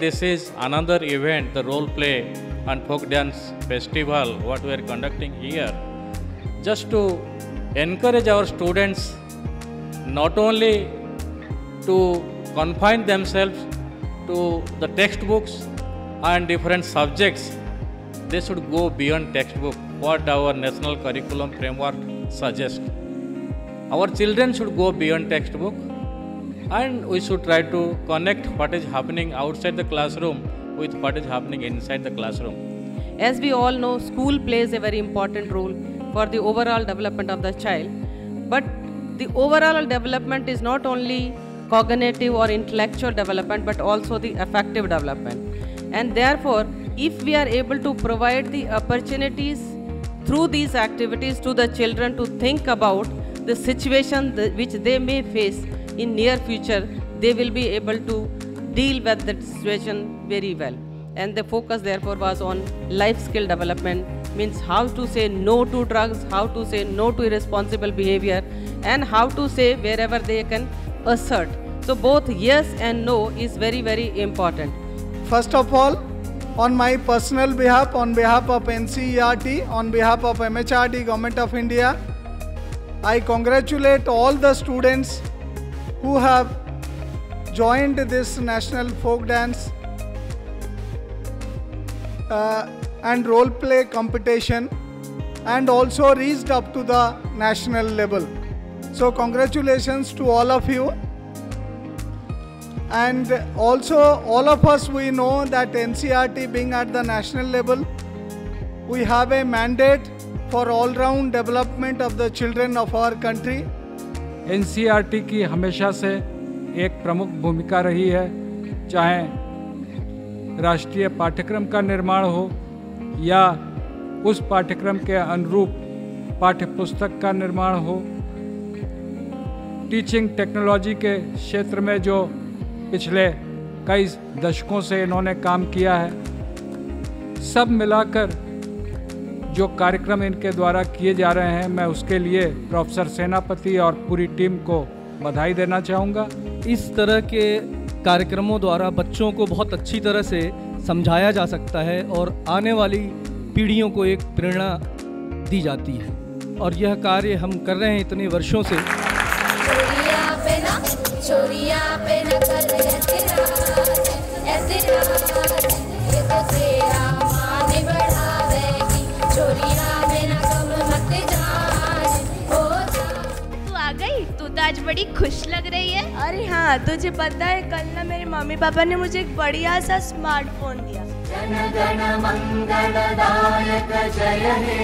this is another event, the role play and folk dance festival, what we are conducting here, just to encourage our students not only to confine themselves to the textbooks and different subjects, they should go beyond textbook, what our national curriculum framework suggests. Our children should go beyond textbook and we should try to connect what is happening outside the classroom with what is happening inside the classroom. As we all know, school plays a very important role for the overall development of the child. But the overall development is not only cognitive or intellectual development, but also the affective development. And therefore, if we are able to provide the opportunities through these activities to the children to think about the situation which they may face in near future, they will be able to deal with that situation very well. And the focus therefore was on life skill development means how to say no to drugs how to say no to irresponsible behavior and how to say wherever they can assert. So both yes and no is very very important. First of all, on my personal behalf, on behalf of NCERT, on behalf of MHRD, Government of India, I congratulate all the students who have joined this national folk dance uh, and role play competition and also reached up to the national level. So, congratulations to all of you. And also, all of us we know that NCERT being at the national level, we have a mandate for all round development of the children of our country. एन की हमेशा से एक प्रमुख भूमिका रही है। चाहे राष्ट्रीय पाठ्यक्रम का निर्माण हो या उस पाठ्यक्रम के अनुरूप पाठ्य पुस्तक का निर्माण हो टीचिंग टेक्नोलॉजी के क्षेत्र में जो पिछले कई दशकों से इन्होंने काम किया है, सब मिलाकर जो कार्यक्रम इनके द्वारा किए जा रहे हैं मैं उसके लिए प्रोफेसर सेनापति और पूरी टीम को बधाई देना चाहूँगा। इस तरह के कार्यक्रमों द्वारा बच्चों को बहुत अच्छी तरह से समझाया जा सकता है और आने वाली पीढ़ियों को एक प्रेरणा दी जाती है। और यह कार्य हम कर रहे हैं इतने वर्षों से। चोरिया पे ना चोरिया पे न कर आज बड़ी खुश लग रही है। अरे हाँ तुझे पता है कल ना मेरे मम्मी पापा ने मुझे एक बढ़िया सा स्मार्टफ़ोन दिया। जन गण मंगलदायक जय हे